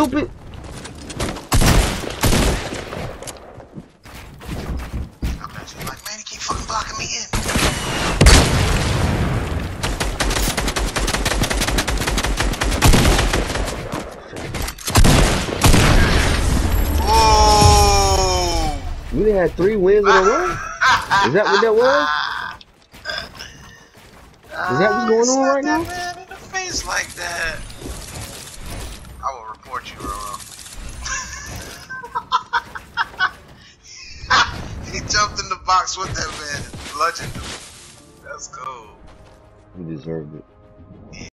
stupid. You like, man, he keep fucking blocking me in. Whoa! You done had three wins in a row. Is that what that was? Is that what's going on right now? Man in the face like that. I will report you, Roro. he jumped in the box with that man, bludgeoned him. That's cool. You deserved it.